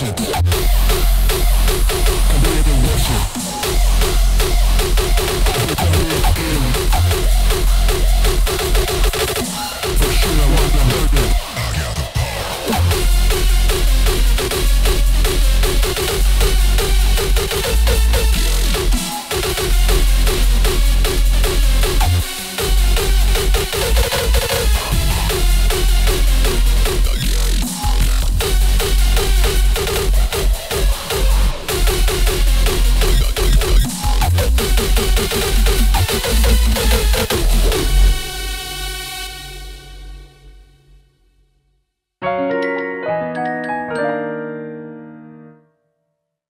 Worship.